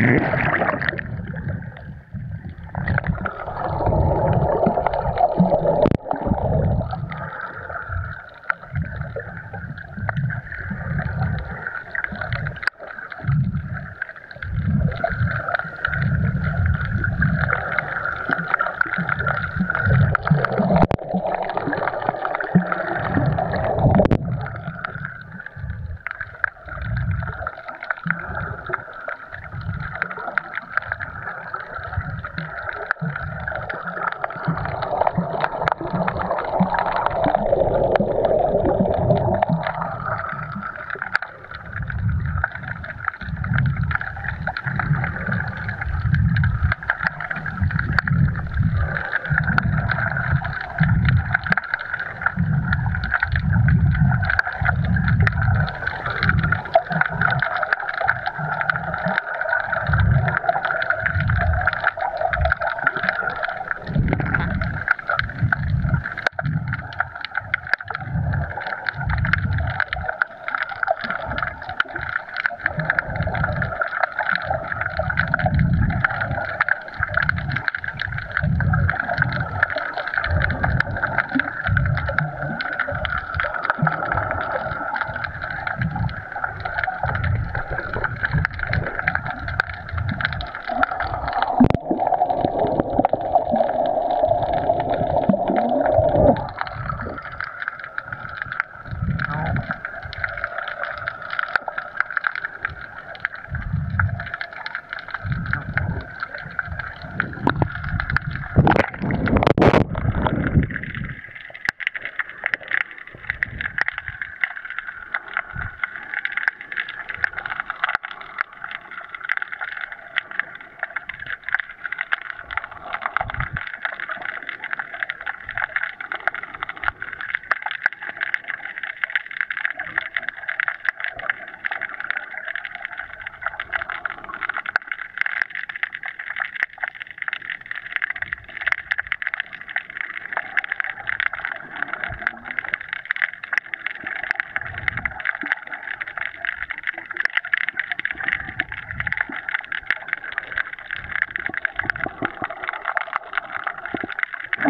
Gracias.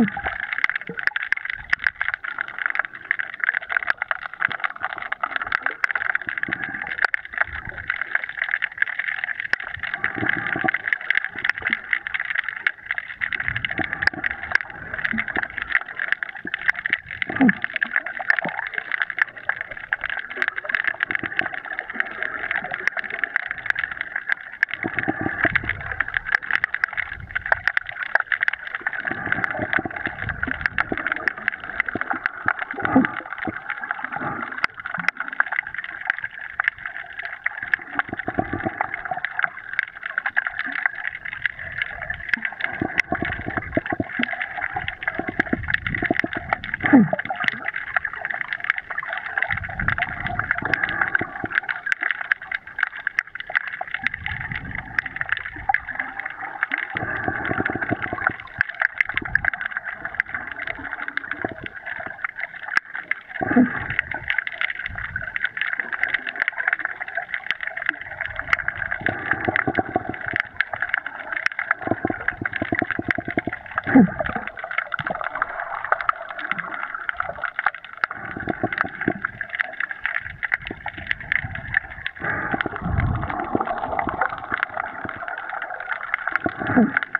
Thank you. Thank you.